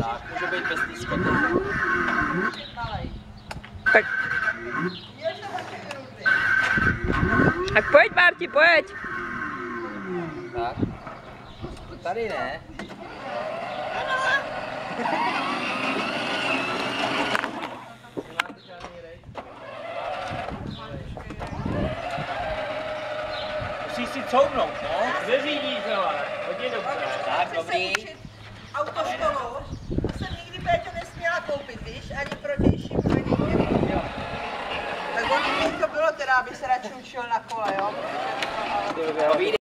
Tak, může být bez té skoty. Tak. Tak pojď, Marti, pojď. Tak. Tady ne. Musíš si couvnout, no. Neřídíš, ale. Hodně dobře. Tak, dobrý. Autoškolou. To jsem nikdy Péťo nesměla koupit, víš, ani protějšímu, ani němu. Tak on to bylo teda, aby se radši učil na kole, jo? Protože.